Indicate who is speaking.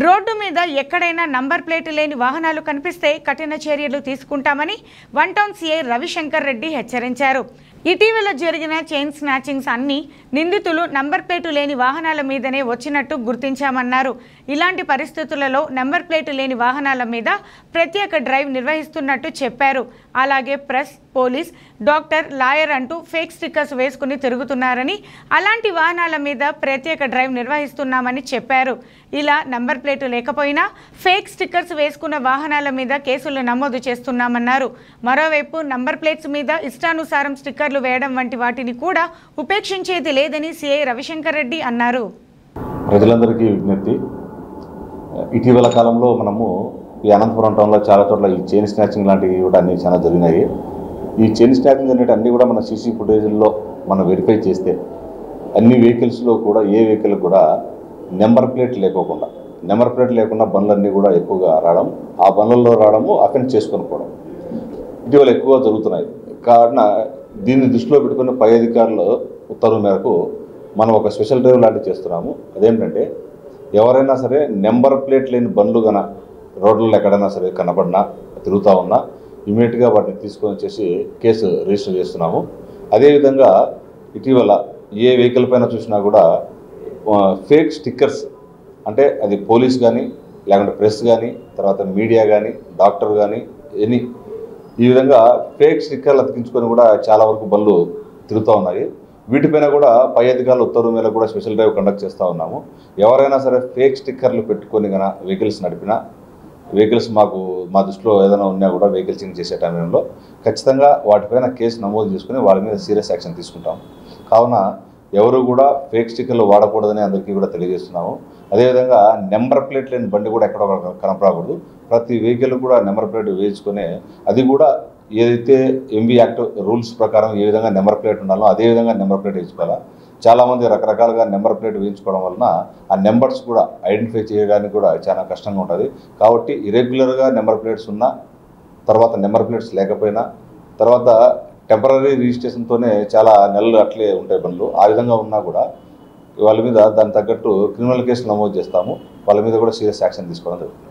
Speaker 1: Road మీద ఎక్కడైనా number plate లేని వాహనాలు కనిపిస్తే కఠిన చర్యలు తీసుకుంటామని one town CI Ravishankar Reddy హెచ్చరించారు. ఇటీవల జరిగిన చైన్ స్నాచింగ్స్ అన్ని నిందితులు నంబర్ ప్లేటు లేని వాహనాల మీదనే వచ్చినట్టు గుర్తించామన్నారు. ఇలాంటి పరిస్థితులలో నంబర్ ప్లేటు లేని వాహనాల మీద ప్రత్యేక డ్రైవ్ నిర్వహిస్తున్నట్టు చెప్పారు. అలాగే ప్రెస్ పోలీస్ డాక్టర్ లాయర్ అంటూ ఫేక్ స్టిక్కర్స్ వేసుకుని తిరుగుతున్నారని అలాంటి వాహనాల మీద ప్రత్యేక డ్రైవ్ నిర్వహిస్తున్నామని చెప్పారు. ఇలా నంబర్ ప్లేటు లేకపోయినా ఫేక్ స్టిక్కర్స్ వేసుకున్న వాహనాల మీద కేసులు నమోదు చేస్తున్నామన్నారు. మరోవైపు నంబర్ ప్లేట్స్ మీద ఇష్టానుసారం స్టిక్కర్లు వేయడం వంటి వాటిని కూడా ఉపేక్షించేది లేదని సిఐ రవిశంకర్ రెడ్డి అన్నారు.
Speaker 2: ప్రజలందరికీ విజ్ఞప్తి. ఇటీవల కాలంలో మనము ఈ అనంతపురం టౌన్లో చాలా చోట్ల ఈ చైన్ స్నాచింగ్ లాంటివి కూడా అన్నీ చాలా జరిగినాయి. ఈ చైన్ స్నాచింగ్ అనేవి అన్నీ కూడా మన సీసీ ఫుటేజ్లో మనం వెరిఫై చేస్తే అన్ని వెహికల్స్లో కూడా ఏ వెహికల్ కూడా నెంబర్ ప్లేట్ లేకోకుండా నెంబర్ ప్లేట్ లేకుండా బండ్లన్నీ కూడా ఎక్కువగా రావడం ఆ బండ్లలో రావడము అఫెండ్ చేసుకొని పోవడం. ఇటీవల ఎక్కువ జరుగుతున్నాయి. కారణ దీన్ని దృష్టిలో పెట్టుకుని పై అధికారులు ఉత్తర్వు మేరకు మనం ఒక స్పెషల్ డ్రైవ్ లాంటివి చేస్తున్నాము. అదేంటంటే ఎవరైనా సరే నెంబర్ ప్లేట్ లేని బండ్లు కన రోడ్లలో ఎక్కడైనా సరే కనబడినా తిరుగుతూ ఉన్నా ఇమీడియట్గా వాటిని తీసుకొని వచ్చేసి కేసు రిజిస్టర్ చేస్తున్నాము. అదేవిధంగా ఇటీవల ఏ వెహికల్ పైన చూసినా కూడా ఫేక్ స్టిక్కర్స్ అంటే అది పోలీస్ కానీ లేకుంటే ప్రెస్ కానీ తర్వాత మీడియా కానీ డాక్టర్ కానీ ఎనీ ఈ విధంగా ఫేక్ స్టిక్కర్లు అతికించుకొని కూడా చాలా వరకు బళ్ళు తిరుగుతూ ఉన్నాయి. వీటిపైన కూడా పై అధికారులు ఉత్తర్వు మీద కూడా స్పెషల్ డ్రైవ్ కండక్ట్ చేస్తూ ఉన్నాము. ఎవరైనా సరే ఫేక్ స్టిక్కర్లు పెట్టుకొని గన వెహికల్స్ నడిపినా వెహికల్స్ మాకు మా దృష్టిలో ఏదైనా ఉన్నా కూడా వెహికల్సింగ్ చేసే టైంలో ఖచ్చితంగా వాటిపైన కేసు నమోదు చేసుకుని వాళ్ళ మీద సీరియస్ యాక్షన్ తీసుకుంటాం. కావున ఎవరు కూడా ఫేక్ స్టిక్కర్లు వాడకూడదని అందరికీ కూడా తెలియజేస్తున్నాము. అదేవిధంగా నెంబర్ ప్లేట్ లేని బండి కూడా ఎక్కడ కనపడకూడదు. ప్రతి వెహికల్ కూడా నెంబర్ ప్లేట్ వేయించుకునే అది కూడా ఏదైతే ఎంబీ యాక్ట్ రూల్స్ ప్రకారం ఏ విధంగా నెంబర్ ప్లేట్ ఉండాలో అదే విధంగా నెంబర్ ప్లేట్ వేయించుకోవాలా. చాలామంది రకరకాలుగా నెంబర్ ప్లేట్ వేయించుకోవడం వలన ఆ నెంబర్స్ కూడా ఐడెంటిఫై చేయడానికి కూడా చాలా కష్టంగా ఉంటుంది. కాబట్టి ఇరెగ్యులర్గా నెంబర్ ప్లేట్స్ ఉన్నా తర్వాత నెంబర్ ప్లేట్స్ లేకపోయినా తర్వాత టెంపరీ రిజిస్ట్రేషన్తోనే చాలా నెలలు అట్లే ఉంటాయి బండ్లు ఆ విధంగా ఉన్నా కూడా వాళ్ళ మీద దానికి తగ్గట్టు క్రిమినల్ కేసులు నమోదు చేస్తాము. వాళ్ళ మీద కూడా సీరియస్ యాక్షన్ తీసుకోవడం జరుగుతుంది.